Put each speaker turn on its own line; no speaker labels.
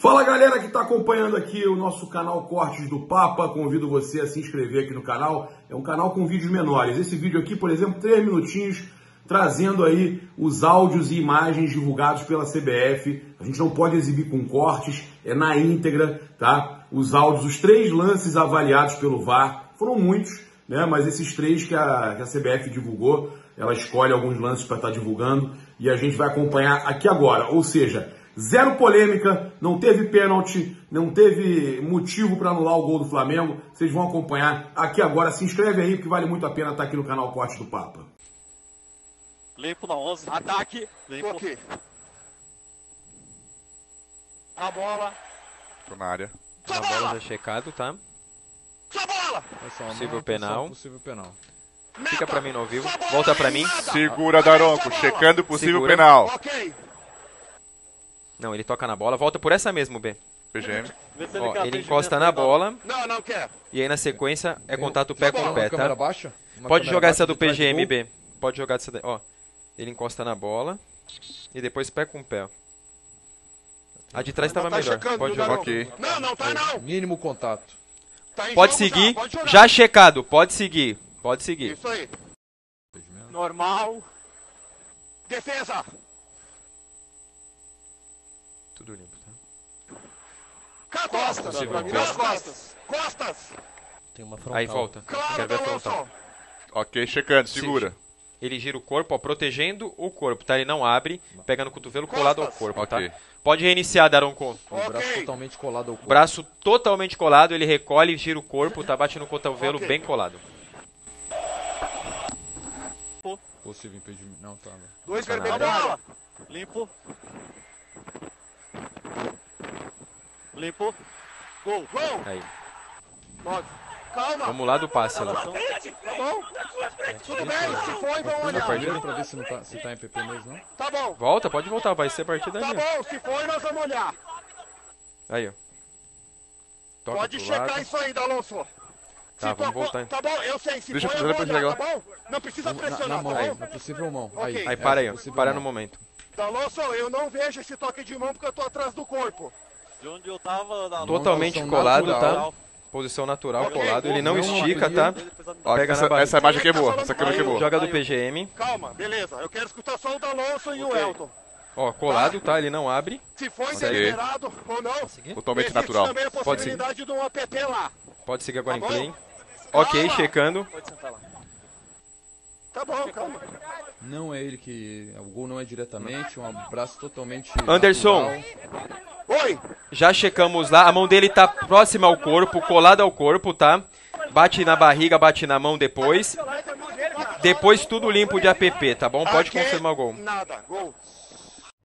Fala galera que está acompanhando aqui o nosso canal Cortes do Papa, convido você a se inscrever aqui no canal. É um canal com vídeos menores. Esse vídeo aqui, por exemplo, três minutinhos, trazendo aí os áudios e imagens divulgados pela CBF. A gente não pode exibir com cortes, é na íntegra, tá? Os áudios, os três lances avaliados pelo VAR, foram muitos, né? Mas esses três que a, que a CBF divulgou, ela escolhe alguns lances para estar tá divulgando e a gente vai acompanhar aqui agora. Ou seja, Zero polêmica, não teve pênalti, não teve motivo para anular o gol do Flamengo. Vocês vão acompanhar aqui agora. Se inscreve aí, porque vale muito a pena estar aqui no canal Corte do Papa.
Limpo na 11.
Ataque.
Limpo.
Tô aqui. A bola.
Tô na área.
Sua
A bola
bola.
já checado, tá?
Sua bola.
Atenção,
Possível penal.
Possível penal.
Fica pra mim no vivo. Volta pra mim.
Segura, Daronco. Checando possível
Segura.
penal.
Ok.
Não, ele toca na bola. Volta por essa mesmo, B.
PGM.
Ó, ele encosta na bola
Não, não quer.
e aí na sequência é contato pé com pé, tá? Pode jogar essa do PGM? B. Pode jogar essa daí. Ó, ele encosta na bola e depois pé com pé. A de trás tava
Tá
melhor.
checando,
Pode jogar.
Daronco?
Ok.
Não, não tá não.
Mínimo contato.
Tá
Pode seguir.
Já, pode.
Já checado. Pode seguir. Pode seguir.
Isso aí.
Normal.
Defesa.
Tudo limpo, tá?
Costas. Mim,
pênalti.
nas costas. Costas.
Tem uma frontal.
Aí volta.
Claro,
Quero ver a frontal.
Ok, checando. Segura.
Ele gira o corpo, ó, protegendo o corpo, tá? Ele não abre, pega no cotovelo colado ao
Costas.
corpo, tá?
Ok.
Pode reiniciar, Daronco.
O braço
Ok.
totalmente colado ao corpo.
Braço totalmente colado, ele recolhe, gira o corpo, tá? Bate no cotovelo
Ok.
bem colado.
Possível impedimento. Não, tá.
Dois
Tá
vermelhos.
Limpo. Limpo. Gol.
Gol.
Aí.
Nove. Calma.
Vamos lá do passe, lá.
Tá bom? Tudo bem. Se foi, vão
Foi
olhar.
primeiro pra ver se, não tá, se tá em PP mesmo, não?
Tá bom.
Volta, pode voltar, vai ser partida
Tá
ali.
bom. Se foi, nós vamos olhar.
Aí, ó. Toca
Pode
pro
checar
lado.
isso aí, Dalonso.
Tá, vamos voltar.
Tá bom, eu sei. Se
Deixa
foi,
eu
vou olhar, tá bom? Não precisa
Na,
pressionar,
na mão,
tá
aí,
bom?
na possível mão.
Ok.
Aí,
Aí, para aí, ó.
possível
Para
mão.
no momento.
Dalonso, eu não vejo esse toque de mão porque eu tô atrás do corpo.
De onde eu tava. Da
Totalmente colado,
natural.
tá? Posição natural, colado. Ele não
não
estica, tá?
Ó,
Pega
essa, essa imagem queimou. Essa câmera queimou.
Joga do PGM.
Calma, beleza. Eu quero escutar só o Dalonso e o. Elton.
Ó, colado, tá? Ele não abre.
Se foi deliberado ou não.
Totalmente natural.
também a
Pode
possibilidade de um app lá.
Pode seguir agora em
Tá bom.
play. Ok, checando.
Pode sentar lá.
Tá bom, calma.
Não é ele que. O gol não é diretamente, um braço totalmente.
Anderson.
natural.
Oi,
Já checamos lá. A mão dele tá próxima ao corpo, colada ao corpo, tá? Bate na barriga, bate na mão depois. Depois tudo limpo de app, tá bom? Pode confirmar o gol.
Nada, gol.